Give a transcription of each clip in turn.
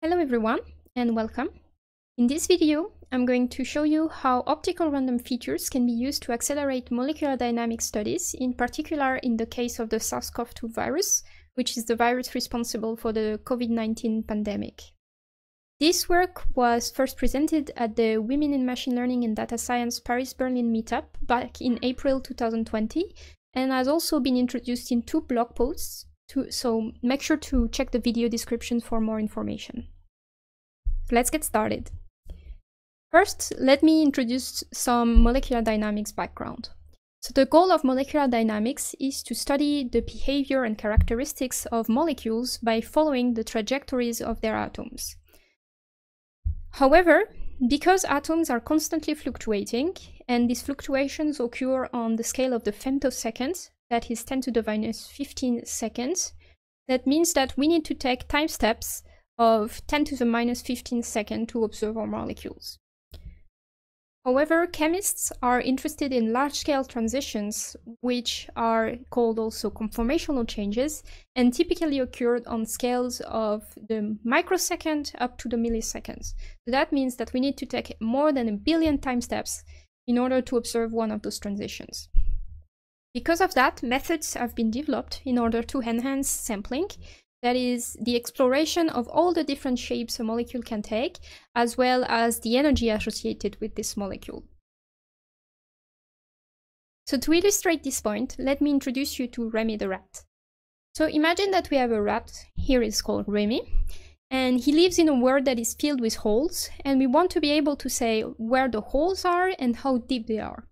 Hello everyone and welcome. In this video, I'm going to show you how optical random features can be used to accelerate molecular dynamics studies, in particular in the case of the SARS-CoV-2 virus, which is the virus responsible for the COVID-19 pandemic. This work was first presented at the Women in Machine Learning and Data Science Paris-Berlin meetup back in April 2020 and has also been introduced in two blog posts to, so make sure to check the video description for more information. Let's get started. First, let me introduce some molecular dynamics background. So the goal of molecular dynamics is to study the behavior and characteristics of molecules by following the trajectories of their atoms. However, because atoms are constantly fluctuating, and these fluctuations occur on the scale of the femtoseconds, that is 10 to the minus 15 seconds. That means that we need to take time steps of 10 to the minus 15 second to observe our molecules. However, chemists are interested in large-scale transitions, which are called also conformational changes, and typically occurred on scales of the microsecond up to the milliseconds. So that means that we need to take more than a billion time steps in order to observe one of those transitions. Because of that, methods have been developed in order to enhance sampling, that is, the exploration of all the different shapes a molecule can take, as well as the energy associated with this molecule. So to illustrate this point, let me introduce you to Remy the rat. So imagine that we have a rat, here is called Remy, and he lives in a world that is filled with holes, and we want to be able to say where the holes are and how deep they are.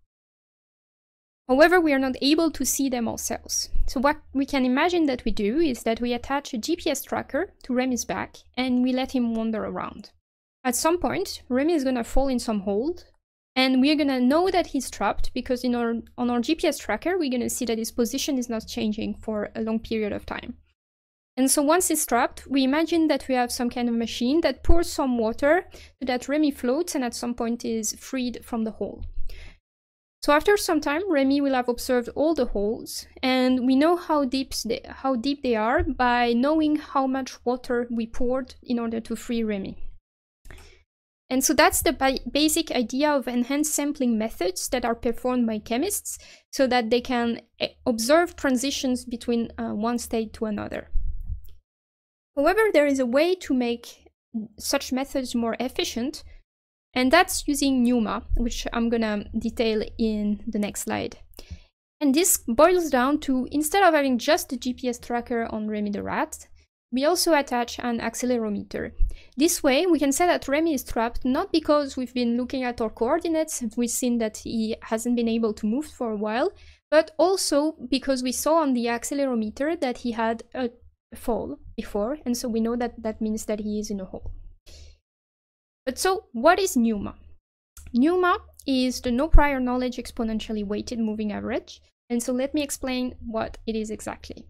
However, we are not able to see them ourselves. So what we can imagine that we do is that we attach a GPS tracker to Remy's back and we let him wander around. At some point, Remy is gonna fall in some hole and we're gonna know that he's trapped because in our, on our GPS tracker, we're gonna see that his position is not changing for a long period of time. And so once he's trapped, we imagine that we have some kind of machine that pours some water so that Remy floats and at some point is freed from the hole. So after some time, Remy will have observed all the holes, and we know how deep, they, how deep they are by knowing how much water we poured in order to free Remy. And so that's the ba basic idea of enhanced sampling methods that are performed by chemists so that they can eh, observe transitions between uh, one state to another. However, there is a way to make such methods more efficient and that's using NEWMA, which I'm gonna detail in the next slide. And this boils down to, instead of having just the GPS tracker on Remy the rat, we also attach an accelerometer. This way, we can say that Remy is trapped not because we've been looking at our coordinates and we've seen that he hasn't been able to move for a while, but also because we saw on the accelerometer that he had a fall before, and so we know that that means that he is in a hole. But so, what is NEWMA? NEWMA is the no prior knowledge exponentially weighted moving average. And so let me explain what it is exactly.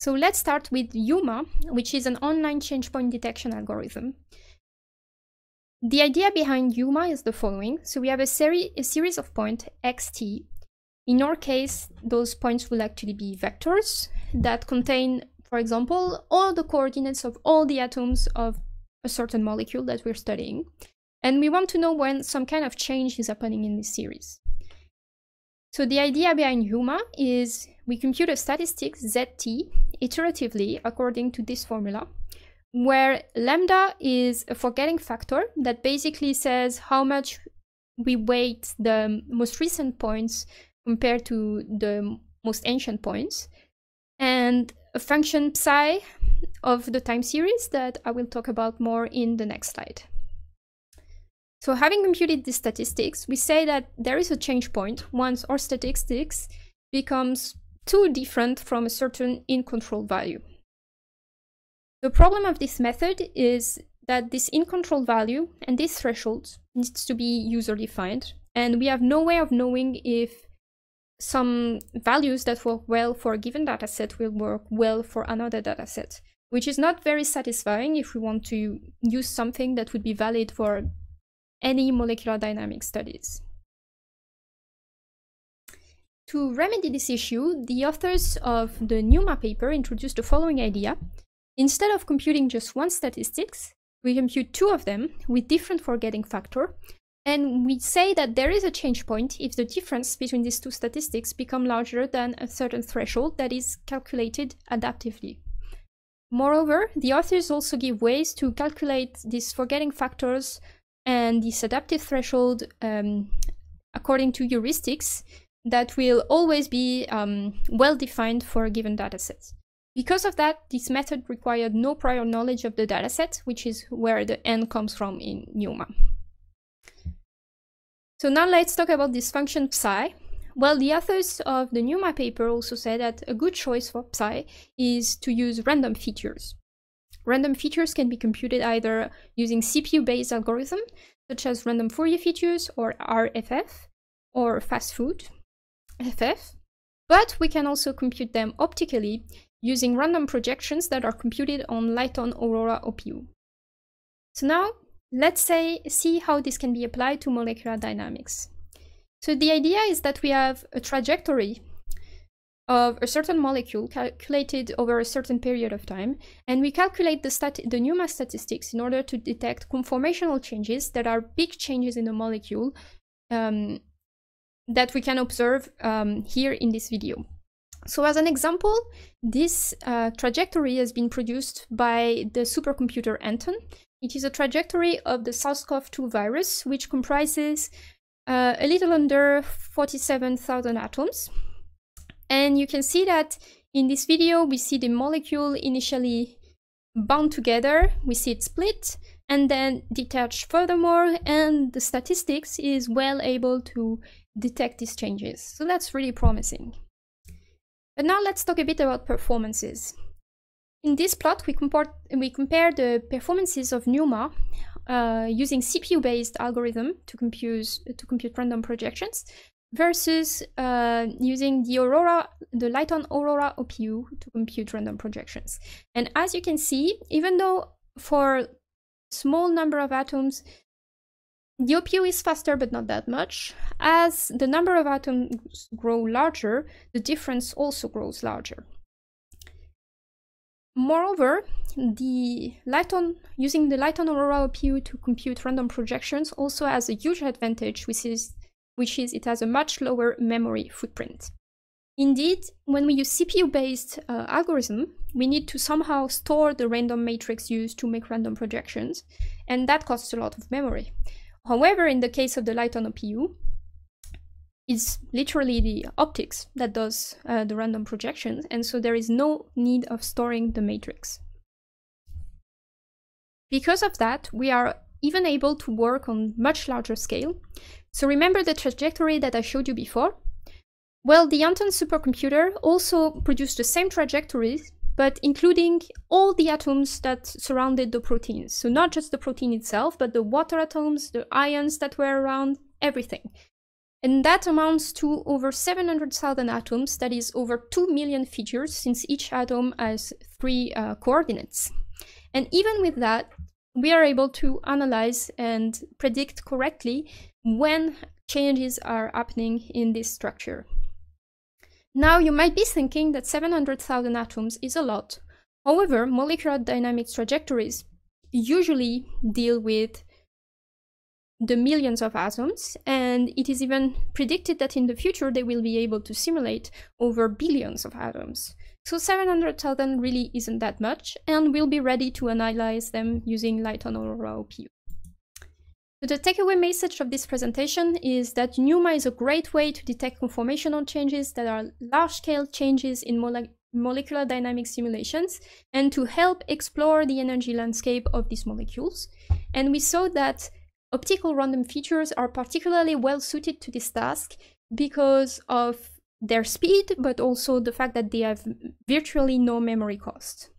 So let's start with EWMA, which is an online change point detection algorithm. The idea behind EWMA is the following. So we have a, seri a series of points, xt. In our case, those points will actually be vectors that contain, for example, all the coordinates of all the atoms of a certain molecule that we're studying. And we want to know when some kind of change is happening in this series. So the idea behind EWMA is we compute a statistic ZT iteratively according to this formula, where lambda is a forgetting factor that basically says how much we weight the most recent points compared to the most ancient points, and a function psi of the time series that I will talk about more in the next slide. So having computed these statistics, we say that there is a change point once our statistics becomes too different from a certain in-control value. The problem of this method is that this in-control value and this threshold needs to be user-defined, and we have no way of knowing if some values that work well for a given dataset will work well for another dataset which is not very satisfying if we want to use something that would be valid for any molecular dynamic studies. To remedy this issue, the authors of the NEWMA paper introduced the following idea, Instead of computing just one statistics, we compute two of them with different forgetting factor, and we say that there is a change point if the difference between these two statistics become larger than a certain threshold that is calculated adaptively. Moreover, the authors also give ways to calculate these forgetting factors and this adaptive threshold um, according to heuristics that will always be um, well defined for a given dataset. Because of that, this method required no prior knowledge of the dataset, which is where the n comes from in NEWMA. So now let's talk about this function psi. Well, the authors of the NEWMA paper also say that a good choice for psi is to use random features. Random features can be computed either using CPU-based algorithm, such as random Fourier features or RFF, or Fastfood, FF, but we can also compute them optically using random projections that are computed on LightOn Aurora OPU. So now, let's say see how this can be applied to molecular dynamics. So the idea is that we have a trajectory of a certain molecule calculated over a certain period of time, and we calculate the, the NEWMA statistics in order to detect conformational changes that are big changes in the molecule um, that we can observe um, here in this video. So as an example, this uh, trajectory has been produced by the supercomputer Anton. It is a trajectory of the SARS-CoV-2 virus, which comprises uh, a little under 47,000 atoms. And you can see that in this video, we see the molecule initially bound together, we see it split, and then detached furthermore, and the statistics is well able to detect these changes. So that's really promising. But now let's talk a bit about performances. In this plot, we, we compare the performances of NEWMA uh, using CPU-based algorithm to compute, to compute random projections versus uh, using the Aurora, the LightOn Aurora OPU to compute random projections. And as you can see, even though for small number of atoms, the OPU is faster, but not that much. As the number of atoms grow larger, the difference also grows larger. Moreover, the LightOn, using the LightOn Aurora OPU to compute random projections also has a huge advantage, which is, which is it has a much lower memory footprint. Indeed, when we use CPU-based uh, algorithm, we need to somehow store the random matrix used to make random projections, and that costs a lot of memory. However, in the case of the LightOn OPU, it's literally the optics that does uh, the random projections, and so there is no need of storing the matrix. Because of that, we are even able to work on much larger scale. So remember the trajectory that I showed you before? Well, the Anton supercomputer also produced the same trajectories but including all the atoms that surrounded the proteins. So not just the protein itself, but the water atoms, the ions that were around, everything. And that amounts to over 700,000 atoms, that is over 2 million features, since each atom has three uh, coordinates. And even with that, we are able to analyze and predict correctly when changes are happening in this structure. Now you might be thinking that 700,000 atoms is a lot. However, molecular dynamics trajectories usually deal with the millions of atoms, and it is even predicted that in the future they will be able to simulate over billions of atoms. So 700,000 really isn't that much, and we'll be ready to analyze them using light LightOn Aurora OPU. The takeaway message of this presentation is that NEWMA is a great way to detect conformational changes that are large-scale changes in mole molecular dynamic simulations and to help explore the energy landscape of these molecules. And we saw that optical random features are particularly well suited to this task because of their speed, but also the fact that they have virtually no memory cost.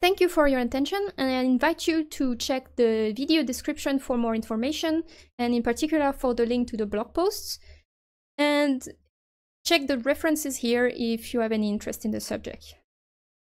Thank you for your attention and I invite you to check the video description for more information and in particular for the link to the blog posts and check the references here if you have any interest in the subject.